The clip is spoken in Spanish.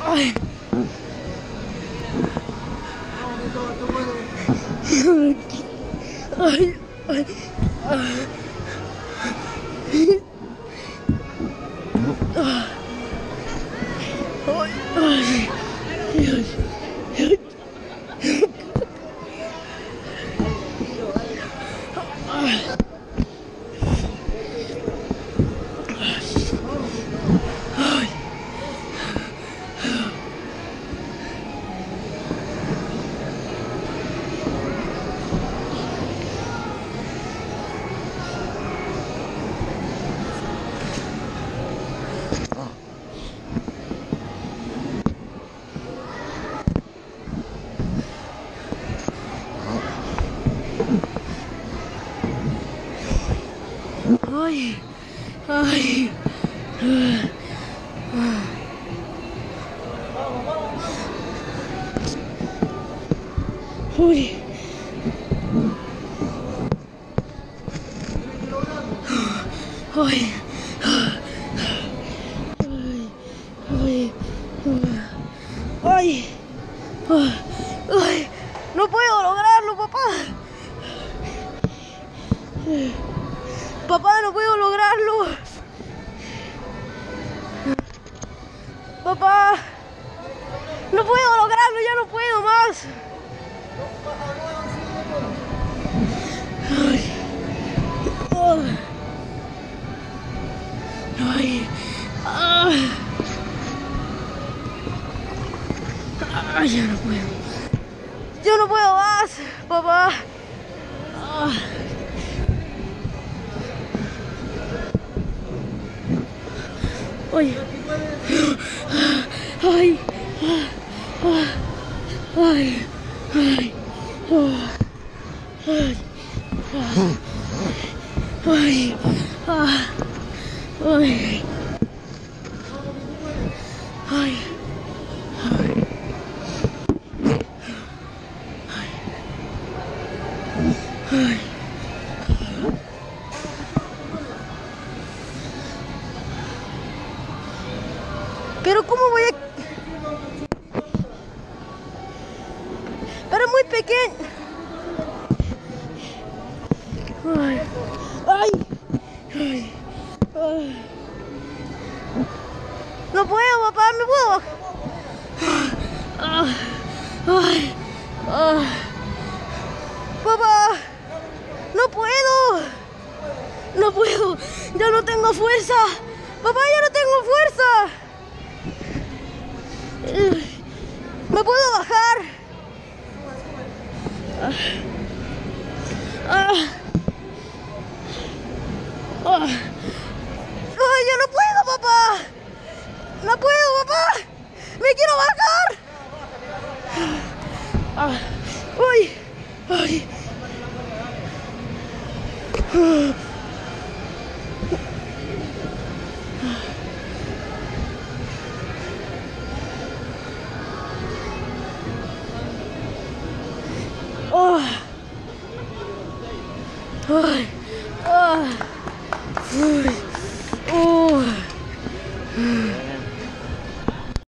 哎이아哎아휴아휴 Ay, ay. Uy. Uy. Uy. Uy. Uy. No puedo lograrlo, papá. Papá, no puedo lograrlo. Papá, no puedo lograrlo, ya no puedo más. Ay. Ay. Ya no puedo. Yo no puedo más, papá. Ah. Oye. Ay. Ay. Ay. Ay. Ay. Ay. Ay. Ay. Pero ¿cómo voy a...? Pero muy pequeño. Ay. Ay. Ay. Ay. No puedo, papá, me puedo. Ay. Ah. Papá, no puedo. No puedo. Ya no tengo fuerza. Papá, ya no tengo fuerza. ¿Me puedo bajar? Ay, yo no puedo, papá. No puedo, papá. Me quiero bajar. Oh.